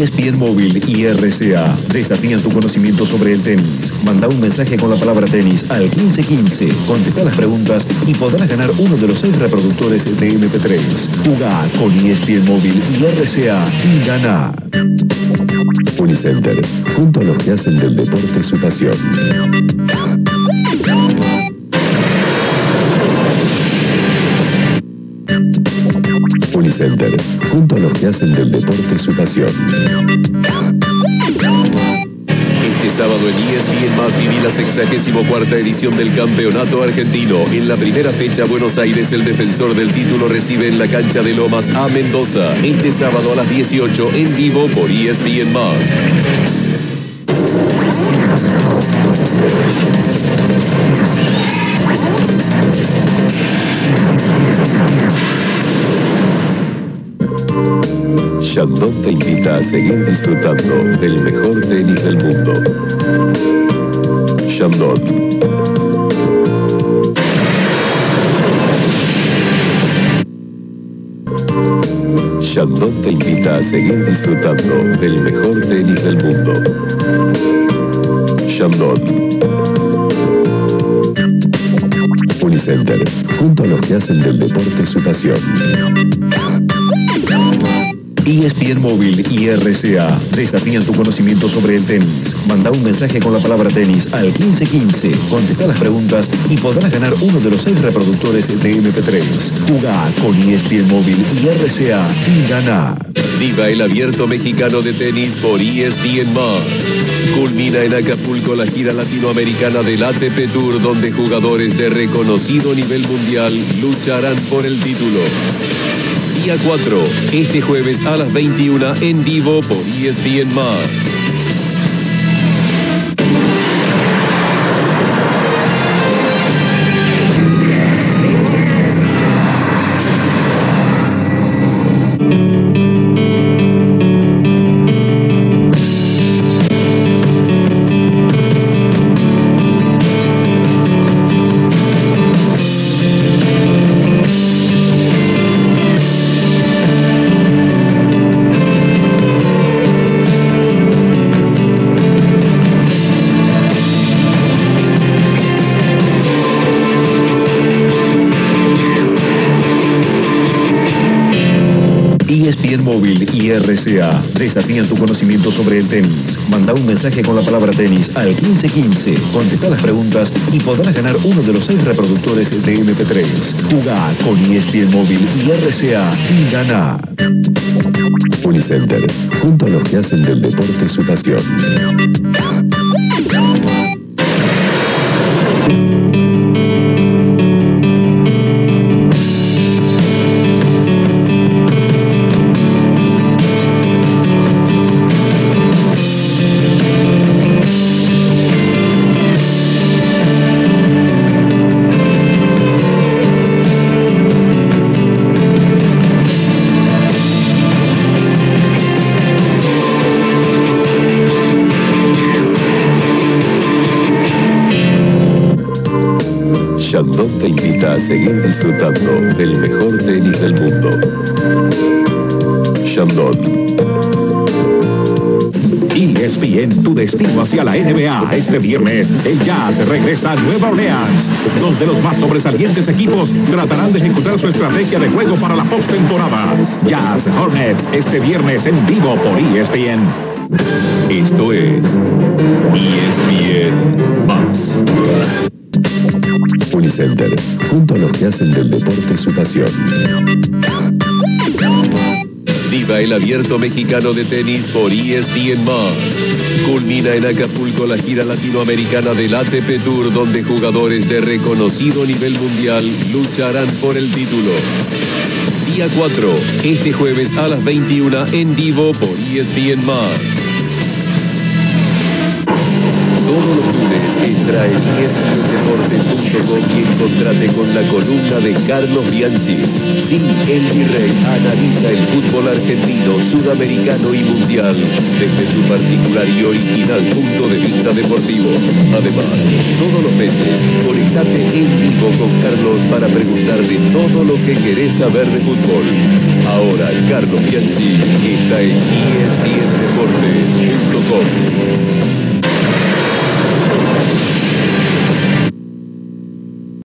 ESPN Móvil y RCA desafían tu conocimiento sobre el tenis. Manda un mensaje con la palabra tenis al 1515, contesta las preguntas y podrás ganar uno de los seis reproductores de MP3. Juga con ESPN Móvil y RCA y gana. Unicenter, junto a los que hacen del deporte su pasión. Unicenter, junto a los que hacen del deporte su pasión. Este sábado en ESPN Más viví la 64 edición del Campeonato Argentino. En la primera fecha, Buenos Aires, el defensor del título, recibe en la cancha de Lomas a Mendoza. Este sábado a las 18 en vivo por ESPN Más. Shandong te invita a seguir disfrutando del mejor tenis del mundo. Shandong. Shandong te invita a seguir disfrutando del mejor tenis del mundo. Shandong. Unicenter, junto a los que hacen del deporte su pasión. ESPN Móvil y RCA desafían tu conocimiento sobre el tenis. Manda un mensaje con la palabra tenis al 1515, contesta las preguntas y podrás ganar uno de los seis reproductores de MP3. Juga con ESPN Móvil y RCA y gana. Viva el abierto mexicano de tenis por ESPN Más. Culmina en Acapulco la gira latinoamericana del ATP Tour donde jugadores de reconocido nivel mundial lucharán por el título. Día 4, este jueves a las 21 en vivo por ESPN Más. Móvil y RCA desafían tu conocimiento sobre el tenis. Manda un mensaje con la palabra tenis al 1515, contesta las preguntas y podrás ganar uno de los seis reproductores de MP3. Juga con ESPN Móvil y RCA y gana. Unicenter, junto a los que hacen del deporte su pasión. A seguir disfrutando del mejor tenis del mundo. Shandong. ESPN, tu destino hacia la NBA. Este viernes, el Jazz regresa a Nueva Orleans, donde los más sobresalientes equipos tratarán de ejecutar su estrategia de juego para la postemporada. Jazz Hornets, este viernes en vivo por ESPN. Esto es ESPN. Unicenter, junto a los que hacen del deporte su pasión. Viva el abierto mexicano de tenis por ESPN. Culmina en Acapulco la gira latinoamericana del ATP Tour donde jugadores de reconocido nivel mundial lucharán por el título. Día 4, este jueves a las 21 en vivo por ESPN. Todos los lunes entra en espndeportes.com y encontrate con la columna de Carlos Bianchi. Sí, el virrey analiza el fútbol argentino, sudamericano y mundial desde su particular y original punto de vista deportivo. Además, todos los meses, conectate en vivo con Carlos para preguntarle todo lo que querés saber de fútbol. Ahora Carlos Bianchi está en ESPNDeportes.com.